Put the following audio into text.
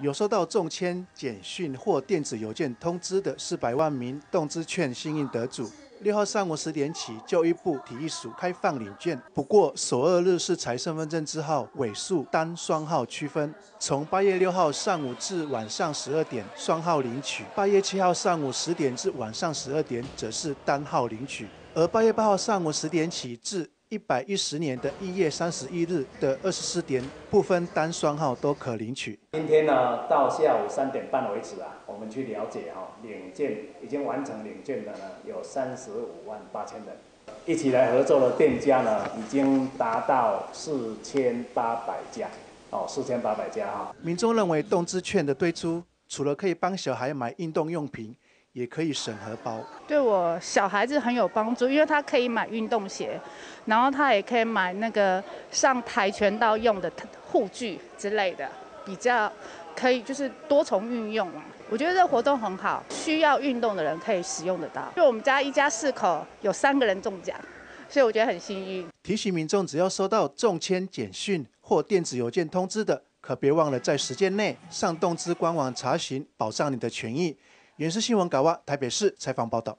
有收到中签简讯或电子邮件通知的四百万名动资券幸运得主，六号上午十点起，教育部体育署开放领券。不过，首二日是采身份证字号尾数单双号区分，从八月六号上午至晚上十二点双号领取，八月七号上午十点至晚上十二点则是单号领取，而八月八号上午十点起至一百一十年的一月三十一日的二十四点，部分单双号都可领取。今天呢，到下午三点半为止啊，我们去了解哈，领券已经完成领券的呢，有三十五万八千人，一起来合作的店家呢，已经达到四千八百家，哦，四千八百家哈。民众认为动资券的推出，除了可以帮小孩买运动用品。也可以审核包，对我小孩子很有帮助，因为他可以买运动鞋，然后他也可以买那个上跆拳道用的护具之类的，比较可以就是多重运用啊。我觉得这个活动很好，需要运动的人可以使用得到。就我们家一家四口有三个人中奖，所以我觉得很幸运。提醒民众，只要收到中签简讯或电子邮件通知的，可别忘了在时间内上动资官网查询，保障你的权益。原视新闻港湾，台北市采访报道。